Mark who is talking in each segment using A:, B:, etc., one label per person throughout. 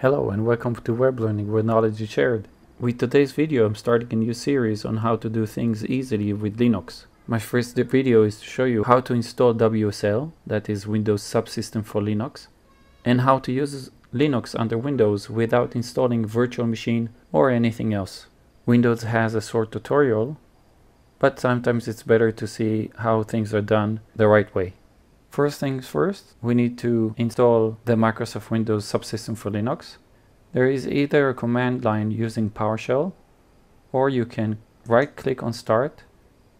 A: Hello and welcome to Web Learning where knowledge is shared. With today's video I'm starting a new series on how to do things easily with Linux. My first video is to show you how to install WSL, that is Windows Subsystem for Linux, and how to use Linux under Windows without installing virtual machine or anything else. Windows has a short tutorial, but sometimes it's better to see how things are done the right way. First things first, we need to install the Microsoft Windows subsystem for Linux. There is either a command line using PowerShell, or you can right click on Start,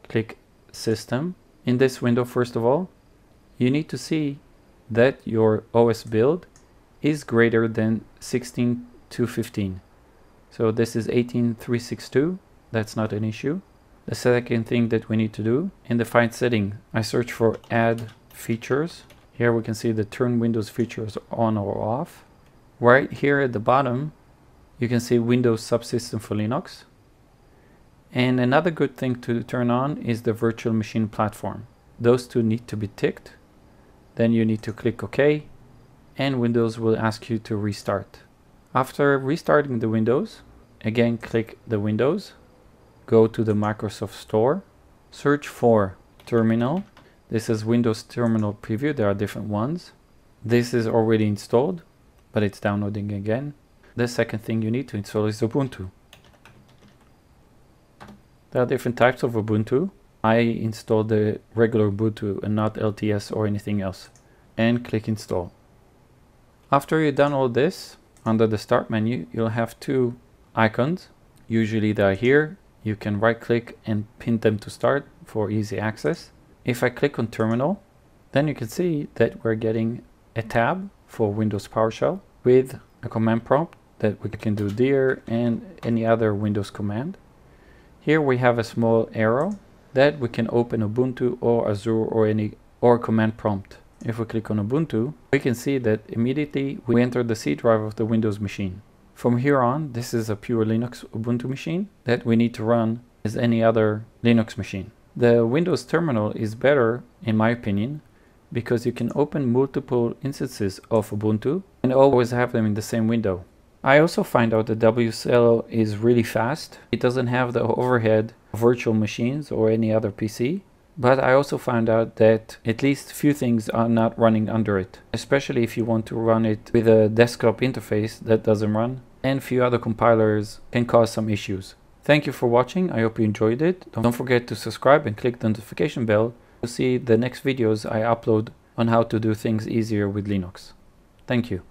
A: click System. In this window, first of all, you need to see that your OS build is greater than 16.2.15. So this is 18.362, that's not an issue. The second thing that we need to do, in the Find setting, I search for Add features. Here we can see the turn Windows features on or off. Right here at the bottom, you can see Windows Subsystem for Linux. And another good thing to turn on is the virtual machine platform. Those two need to be ticked. Then you need to click OK and Windows will ask you to restart. After restarting the Windows, again click the Windows, go to the Microsoft Store, search for Terminal this is Windows Terminal Preview. There are different ones. This is already installed, but it's downloading again. The second thing you need to install is Ubuntu. There are different types of Ubuntu. I installed the regular Ubuntu and not LTS or anything else. And click install. After you've done all this, under the start menu, you'll have two icons. Usually they're here. You can right click and pin them to start for easy access. If I click on terminal, then you can see that we're getting a tab for Windows PowerShell with a command prompt that we can do dir and any other Windows command. Here we have a small arrow that we can open Ubuntu or Azure or any or command prompt. If we click on Ubuntu, we can see that immediately we enter the C drive of the Windows machine. From here on, this is a pure Linux Ubuntu machine that we need to run as any other Linux machine. The Windows terminal is better, in my opinion, because you can open multiple instances of Ubuntu and always have them in the same window. I also find out that WSL is really fast. It doesn't have the overhead of virtual machines or any other PC. But I also found out that at least few things are not running under it, especially if you want to run it with a desktop interface that doesn't run, and few other compilers can cause some issues. Thank you for watching. I hope you enjoyed it. Don't forget to subscribe and click the notification bell to see the next videos I upload on how to do things easier with Linux. Thank you.